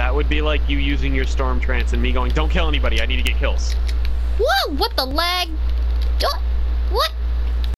That would be like you using your Stormtrance and me going, "Don't kill anybody. I need to get kills." Whoa! What the lag?